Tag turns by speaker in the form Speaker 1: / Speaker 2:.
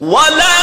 Speaker 1: ولا